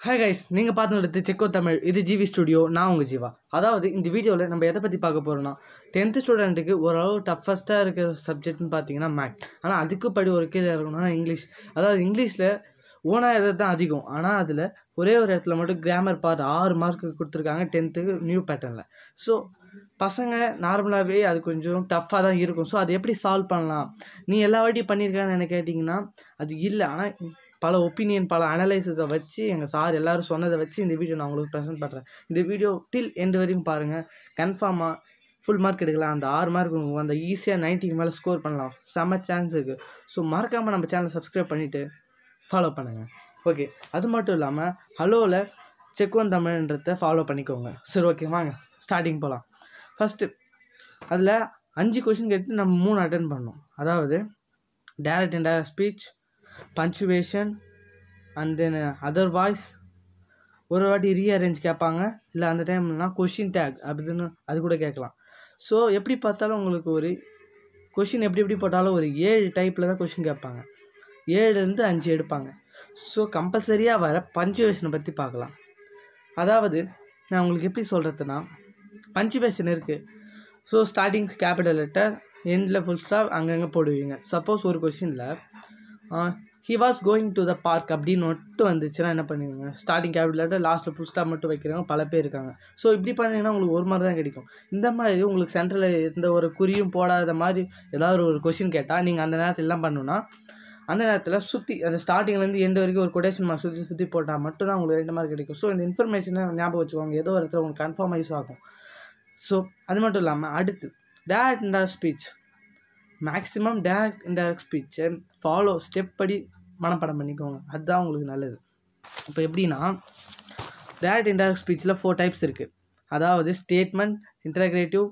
Hi guys நீங்கள் பார்த்துட்டு செக்கோ தமிழ் இது ஜிவி ஸ்டுடியோ நான் உங்கள் ஜீவா அதாவது இந்த வீடியோவில் நம்ம எதை பற்றி பார்க்க போகிறோம்னா டென்த்து ஸ்டூடெண்ட்டுக்கு ஓரளவு டஃபஸ்ட்டாக இருக்கிற சப்ஜெக்ட்னு பார்த்தீங்கன்னா மேக்ஸ் ஆனால் அதுக்கு படி ஒரு கீழே இருக்கணும்னா இங்கிலீஷ் அதாவது இங்கிலீஷில் ஓனாக எதாவது தான் அதிகம். ஆனால் அதில் ஒரே ஒரு இடத்துல மட்டும் கிராமர் பார்ட் ஆறு மார்க் கொடுத்துருக்காங்க டென்த்துக்கு நியூ பேட்டர்னில் ஸோ பசங்க நார்மலாகவே அது கொஞ்சம் டஃப்பாக தான் இருக்கும். ஸோ அதை எப்படி சால்வ் பண்ணலாம்? நீ எல்லா வாட்டியும் பண்ணியிருக்கான்னு என்ன கேட்டிங்கன்னா அது இல்லை. ஆனால் பல ஒப்பீனியன் பல அனலைசிஸை வச்சு எங்கள் சார் எல்லோரும் சொன்னதை வச்சு இந்த வீடியோ நான் உங்களுக்கு ப்ரெசென்ட் பண்ணுறேன் இந்த வீடியோ டில் எண்டு வரைக்கும் பாருங்கள் கன்ஃபார்மாக ஃபுல் மார்க் எடுக்கலாம். அந்த ஆறு மார்க் அந்த ஈஸியாக நைன்ட்டிக்கு மேலே ஸ்கோர் பண்ணலாம். செம்ம சான்ஸ் இருக்குது ஸோ மறக்காமல் நம்ம சேனலை சப்ஸ்கிரைப் பண்ணிவிட்டு ஃபாலோ பண்ணுங்கள் ஓகே அது மட்டும் இல்லாமல் ஹலோவில் செக்வன் தமிழ்ன்றத ஃபாலோ பண்ணிக்கோங்க. சரி ஓகே வாங்க. ஸ்டார்டிங் போகலாம் ஃபஸ்ட்டு அதில் அஞ்சு கொஷின் கேட்டு நம்ம மூணு அட்டன் பண்ணோம் அதாவது direct and speech punctuation and then other voice ஒரு வாட்டி ரீஅரேஞ்ச் கேட்பாங்க இல்லை அந்த டைம்லாம் கொஷின் டேக் அப்படின்னு அது கூட கேட்கலாம். ஸோ எப்படி பார்த்தாலும் உங்களுக்கு ஒரு கொஷின் எப்படி எப்படி போட்டாலும் ஒரு ஏழு டைப்பில் தான் கொஷின் கேட்பாங்க. ஏழுலேருந்து அஞ்சு எடுப்பாங்க. ஸோ கம்பல்சரியாக வர பஞ்சுவேஷனை பற்றி பார்க்கலாம். அதாவது நான் உங்களுக்கு எப்படி சொல்கிறதுனா பஞ்சுவேஷன் இருக்குது ஸோ ஸ்டார்டிங் கேபிட்டல் லெட்டர் எண்டில் ஃபுல் ஸ்டாப் அங்கங்கே போடுவீங்க. சப்போஸ் ஒரு கொஷினில் he was going to the park அப்படின்னு மட்டும் வந்துச்சுன்னா என்ன பண்ணுவீங்க ஸ்டார்டிங் கேபிட்டல் லாஸ்ட்டில் புதுசாக மட்டும் வைக்கிறவங்க பல பேர் இருக்காங்க. ஸோ இப்படி பண்ணிங்கன்னா உங்களுக்கு ஒரு மாதிரி தான் கிடைக்கும். இந்த மாதிரி உங்களுக்கு சென்டரில் எந்த ஒரு குறியும் போடாத மாதிரி ஏதாவது ஒரு கொஷின் கேட்டால் நீங்கள் அந்த நேரத்தில் எல்லாம் பண்ணணும்னா அந்த நேரத்தில் சுற்றி அந்த ஸ்டார்டிங்லேருந்து எந்த வரைக்கும் ஒரு கொட்டேஷன் மார்க் சுற்றி சுற்றி போட்டால் மட்டும் தான் உங்களுக்கு ரெண்டு மார்க் கிடைக்கும். ஸோ இந்த இன்ஃபர்மேஷனை ஞாபகம் வச்சுக்கோங்க. ஏதோ ஒரு இடத்துல உங்களுக்கு கன்ஃபார்ம் ஆகும். ஸோ அது மட்டும் இல்லாமல் அடுத்து direct inter speech maximum direct indirect ஸ்பீச்சை follow step படி மனப்பாடம் பண்ணிக்கோங்க. அதுதான் உங்களுக்கு நல்லது. இப்போ எப்படின்னா டேரக்ட் இன்டேரக்ட் ஸ்பீச்சில் ஃபோர் டைப்ஸ் இருக்குது அதாவது statement interrogative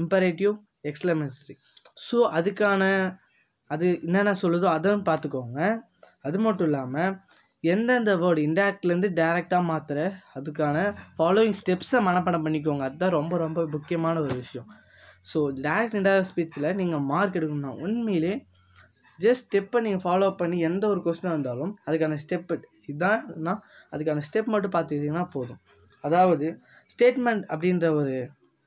imperative exclamatory so அதுக்கான அது என்னென்ன சொல்லுதோ அதை பார்த்துக்கோங்க. அது மட்டும் இல்லாமல் எந்தெந்த வேர்டு இன்டேரக்ட்லேருந்து டேரெக்டாக மாற்றுற அதுக்கான ஃபாலோயிங் ஸ்டெப்ஸை மனப்படம் பண்ணிக்கோங்க. அதுதான் ரொம்ப ரொம்ப முக்கியமான ஒரு விஷயம். ஸோ டேரக்ட் இன்டேரக்ட் ஸ்பீச்சில் நீங்கள் மார்க் எடுக்கணும்னா உண்மையிலே ஜஸ்ட் ஸ்டெப்பை நீங்கள் ஃபாலோ பண்ணி எந்த ஒரு கொஸ்டினாக இருந்தாலும் அதுக்கான ஸ்டெப் இதுதான் அதுக்கான ஸ்டெப் மட்டும் பார்த்துக்கிட்டிங்கன்னா போதும். அதாவது ஸ்டேட்மெண்ட் அப்படின்ற ஒரு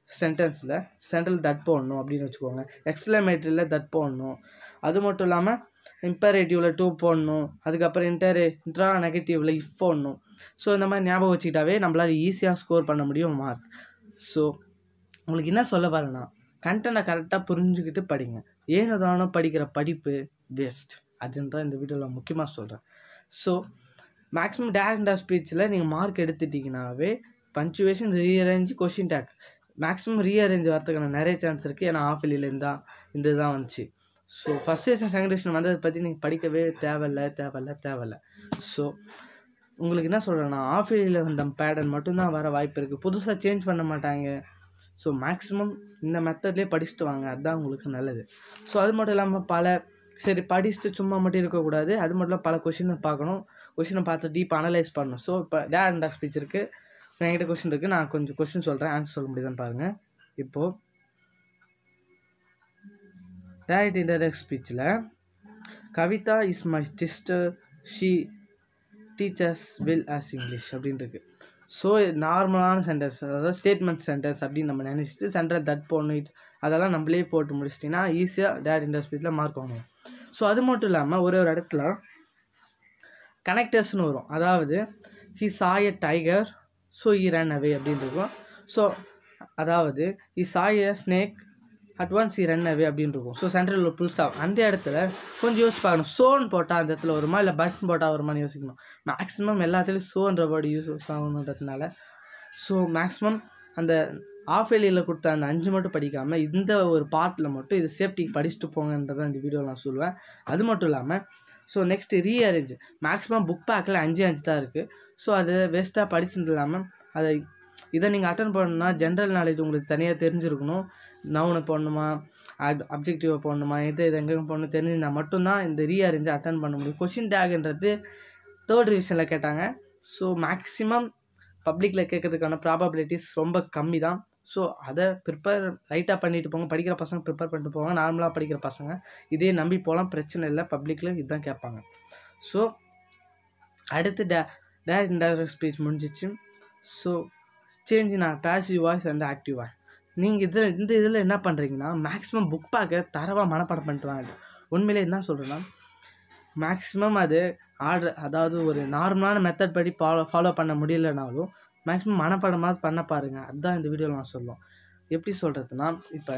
சென்டென்ஸில் சென்ட்ரல் தட் போடணும் அப்படின்னு வச்சுக்கோங்க. எக்ஸ்லமேட்டரியில் தட் போடணும். அது மட்டும் இல்லாமல் இம்பரேட்டிவில் டூ போடணும். அதுக்கப்புறம் இன்டர் இன்ட்ரா நெகட்டிவில் இஃப் போடணும். ஸோ இந்த மாதிரி ஞாபகம் வச்சுக்கிட்டாவே நம்மளால் ஈஸியாக ஸ்கோர் பண்ண முடியும் மார்க் ஸோ உங்களுக்கு என்ன சொல்ல வரேன்னா கண்டனை கரெக்டாக புரிஞ்சுக்கிட்டு படிங்க. ஏனோ தானோ படிக்கிற படிப்பு வேஸ்ட் அதுன்னு இந்த வீடியோவில் முக்கியமாக சொல்கிறேன் ஸோ மேக்ஸிமம் டேரக்டா ஸ்பீச்சில் நீங்கள் mark எடுத்துட்டிங்கனாவே punctuation rearrange question tag maximum rearrange வரதுக்கான நிறைய சான்ஸ் இருக்குது ஏன்னா ஆஃப் தான் இந்த இதுதான் வந்துச்சு. So first session second session வந்ததை பற்றி நீங்கள் படிக்கவே தேவையில்ல தேவையில்ல தேவையில்ல. ஸோ உங்களுக்கு என்ன சொல்கிறேன்னா ஆஃப் இயர்லியில் வந்த பேட்டர்ன் மட்டும்தான் வர வாய்ப்பு இருக்குது புதுசாக சேஞ்ச் பண்ண மாட்டாங்க. ஸோ மேக்ஸிமம் இந்த மெத்தட்லேயே படிச்சுட்டு வாங்க. அதுதான் உங்களுக்கு நல்லது. ஸோ அது மட்டும் இல்லாமல் பல சரி படிச்சுட்டு சும்மா மட்டும் இருக்கக்கூடாது அது மட்டும் இல்லாமல் பல கொஷினை பார்க்கணும். கொஷினை பார்த்து டீப் அனலைஸ் பண்ணணும். ஸோ இப்போ டேரக்ட் டாக் ஸ்பீச் இருக்குது என்கிட்ட கொஷின் இருக்குது நான் கொஞ்சம் கொஷின் சொல்கிறேன் ஆன்சர் சொல்ல முடியுதான்னு பாருங்கள் இப்போது direct indirect ஸ்பீச்சில் Kavitha is my sister she teachers will us English அப்படின்ட்டு ஸோ நார்மலான சென்டென்ஸ் அதாவது ஸ்டேட்மெண்ட் சென்டென்ஸ் அப்படின்னு நம்ம நினச்சிட்டு சென்டர் தட் போடணும் அதெல்லாம் நம்மளே போட்டு முடிச்சிட்டிங்கன்னா ஈஸியாக டேட் இன்டர் மார்க் வாங்கணும் ஸோ அது மட்டும் இல்லாமல் ஒரு ஒரு இடத்துல கனெக்டர்ஸ்னு வரும். அதாவது he saw a tiger so he ran away அப்படின்னு இருக்கும் ஸோ அதாவது he saw a snake advance he ran away அப்படின்னு இருக்கும். ஸோ சென்ட்ரல் ஒரு புல் ஸ்டாப் அந்த இடத்துல கொஞ்சம் யோசிச்சு பார்க்கணும். சோன் போட்டால் அந்த இடத்துல வருமா? இல்லை பட்டன் போட்டால் வருமானு யோசிக்கணும். மேக்ஸிமம் எல்லாத்துலேயும் சோன்ற வேர்டு யூஸ் யூஸ் ஆகணுன்றதுனால ஸோ மேக்ஸிமம் அந்த ஆஃப் எலியில் கொடுத்த அந்த அஞ்சு மட்டும் படிக்காமல் இந்த ஒரு பார்ட்டில் மட்டும் இது சேஃப்டிக்கு படிச்சுட்டு போங்கன்றதை இந்த வீடியோவில் நான் சொல்லுவேன். அது மட்டும் இல்லாமல் so next rearrange maximum book பேக்கில் அஞ்சு அஞ்சு தான் இருக்குது ஸோ அது வேஸ்ட்டாக படிச்சுட்டு இல்லாமல் அதை இதை நீங்கள் அட்டன் பண்ணணும்னா ஜென்ரல் நாலேஜ் உங்களுக்கு தனியாக தெரிஞ்சிருக்கணும். நவுனை போடணுமா? அப் அப்ஜெக்டிவை போடணுமா? எது இது எங்கே போடணும் தெரிஞ்சுனா மட்டும்தான் இந்த ரீஅரேஞ்சை அட்டன் பண்ண முடியும். கொஷின் டேக்ன்றது தேர்ட் ரிவிஷனில் கேட்டாங்க. ஸோ மேக்ஸிமம் பப்ளிக்கில் கேட்கறதுக்கான ப்ராபபிலிட்டிஸ் ரொம்ப கம்மி தான் ஸோ அதை ப்ரிப்பேர் லைட்டாக பண்ணிட்டு போங்க. படிக்கிற பசங்க ப்ரிப்பேர் பண்ணிட்டு போவாங்க. நார்மலாக படிக்கிற பசங்க. இதே நம்பி போகலாம் பிரச்சனை இல்லை. பப்ளிக்கில் இதுதான் கேட்பாங்க. ஸோ அடுத்து டே டேரக்ட் இன்டேரக்ட் ஸ்பீச் முடிஞ்சிச்சு. ஸோ சேஞ்ச் நான் passive voice and active voice நீங்கள் இதில் இந்த இதில் என்ன பண்ணுறீங்கன்னா மேக்ஸிமம் புக் பேக்கை தரவாக மனப்பாடம் பண்ணிட்டு வாங்க உண்மையிலே என்ன சொல்கிறேன்னா மேக்ஸிமம் அது ஆர்டர் அதாவது ஒரு நார்மலான மெத்தட் படி ஃபாலோ ஃபாலோ பண்ண முடியலனாலும் மேக்ஸிமம் மனப்பாடமாக பண்ண பாருங்கள் அதுதான் இந்த வீடியோவில் நான் சொல்லுவோம் எப்படி சொல்கிறதுனா இப்போ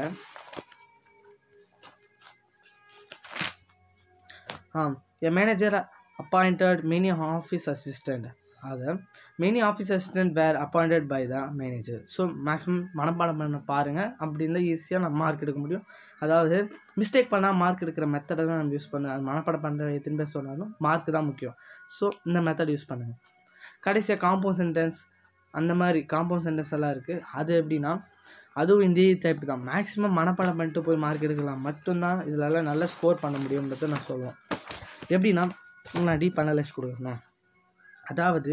ஆ என் manager appointed many office assistant அதை many office assistant were appointed by the manager so maximum மனப்பாடம் பண்ண பாருங்கள் அப்படி இருந்தால் ஈஸியாக நம்ம மார்க் எடுக்க முடியும். அதாவது மிஸ்டேக் பண்ணால் மார்க் எடுக்கிற மெத்தடை தான் நம்ம யூஸ் பண்ணுவேன் அது மனப்பாடம் பண்ணுற எத்தனை பேர் சொன்னாலும் மார்க் தான் முக்கியம். ஸோ இந்த மெத்தட் யூஸ் பண்ணுங்கள் கடைசியாக காம்பவுண்ட் சென்டென்ஸ் அந்த மாதிரி காம்பவுண்ட் சென்டென்ஸ் எல்லாம் இருக்குது அது எப்படின்னா அதுவும் இந்த டைப் தான். மேக்ஸிமம் மனப்பாடம் பண்ணிட்டு போய் மார்க் எடுக்கலாம் மட்டும்தான் இதிலலாம் நல்லா ஸ்கோர் பண்ண முடியுன்றதை நான் சொல்லுவேன். எப்படின்னா நான் டீப் அனலைஸ் கொடுக்குறேன் அதாவது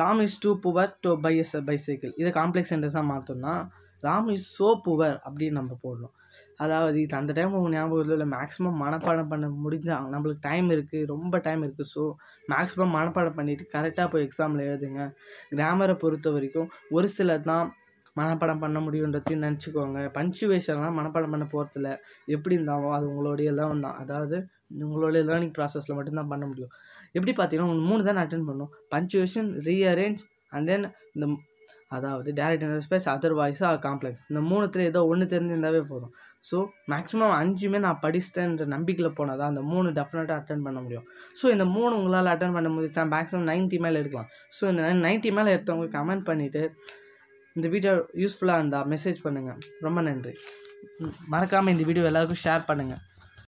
Ram is too poor to buy as bicycle. இதை காம்ப்ளெக்ஸ் சென்டென்ஸாக மாற்றோம்னா ராம் இஸ் சோ புவர் அப்படின்னு நம்ம போடணும் அதாவது இது அந்த டைம் உங்களுக்கு ஞாபகம் இல்லை இல்லை? மேக்ஸிமம் மனப்பாடம் பண்ண முடிஞ்சால் நம்மளுக்கு டைம் இருக்குது ரொம்ப டைம் இருக்குது ஸோ மேக்ஸிமம் மனப்பாடம் பண்ணிவிட்டு கரெக்டாக போய் எக்ஸாமில் எழுதுங்க. கிராமரை பொறுத்த வரைக்கும் ஒரு சிலர் தான் மனப்பாடம் பண்ண முடியுன்றதையும் நினச்சிக்கோங்க. பஞ்சுவேஷன்லாம் மனப்பாடம் பண்ண போகிறதில்ல எப்படி இருந்தாலும் அது உங்களுடைய லெவன் தான். அதாவது உங்களோட லேர்னிங் ப்ராசஸில் மட்டும்தான் பண்ண முடியும். எப்படி பார்த்தீங்கன்னா உங்களுக்கு மூணு தான் அட்டன் பண்ணும். பஞ்சுவேஷன் ரீஅரேஞ்ச் அண்ட் தென் இந்த அதாவது direct speech other voice or complex இந்த மூணுத்தில் ஏதோ ஒன்று தெரிஞ்சிருந்தாவே போதும். ஸோ மேக்ஸிமம் அஞ்சுமே நான் படிச்சிட்டேன்ற நம்பிக்கையில் போனால் தான் அந்த மூணு டெஃபினட்டாக அட்டன் பண்ண முடியும். ஸோ இந்த மூணு உங்களால் அட்டன் பண்ண முடிஞ்சா மேக்ஸிமம் நைன்ட்டி மேலே எடுக்கலாம் ஸோ இந்த நைன்ட்டி மேலே எடுத்தவங்க கமெண்ட் பண்ணிவிட்டு இந்த வீடியோ யூஸ்ஃபுல்லாக இருந்தால் மெசேஜ் பண்ணுங்கள் ரொம்ப நன்றி. மறக்காமல் இந்த வீடியோ எல்லாருக்கும் ஷேர் பண்ணுங்கள்